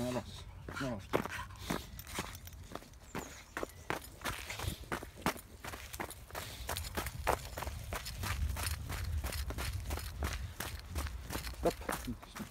No, look. No. Stop.